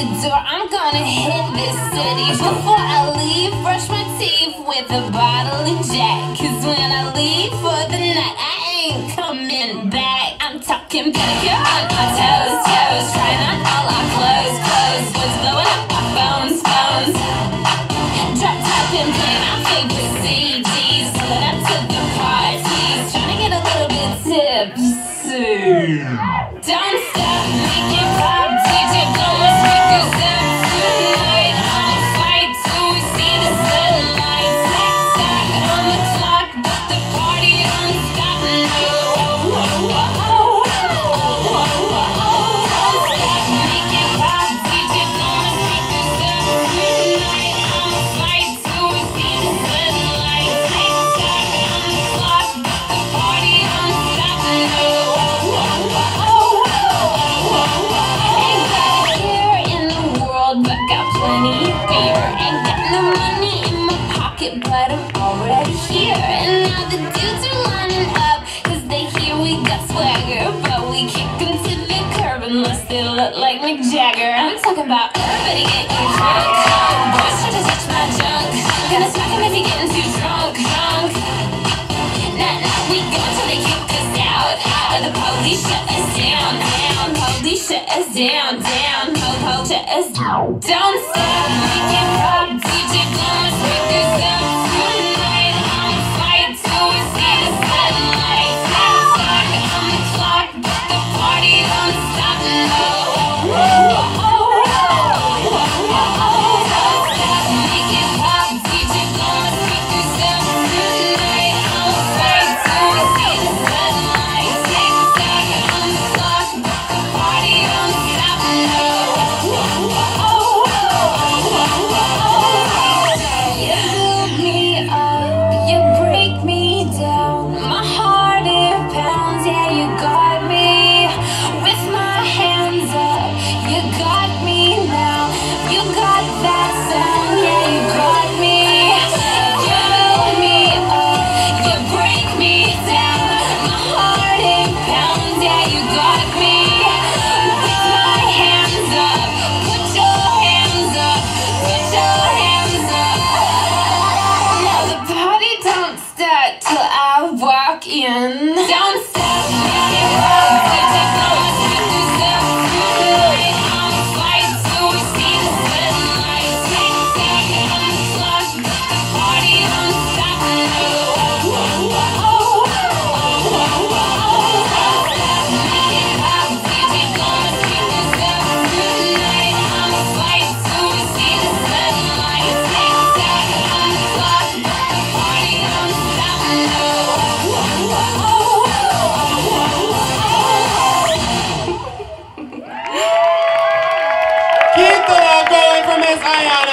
the door, I'm gonna hit this city Before I leave, brush my teeth with a bottle of jack. Cause when I leave for the night, I ain't coming back. I'm talking pedicure on my toes, toes, trying on I got plenty of beer Ain't got no money in my pocket but I'm already here. And now the dudes are lining up Cause they hear we got swagger But we kick them to the curb unless they look like Mick Jagger. I'm talking about everybody getting drunk. Oh, Boys try to touch my junk. Gonna smack him if he getting too drunk, drunk. Now nah, we go till they kick us out. Out of the police, shut us down shut us down, down, ho ho, shut us down. Don't stop. in. Down Zion.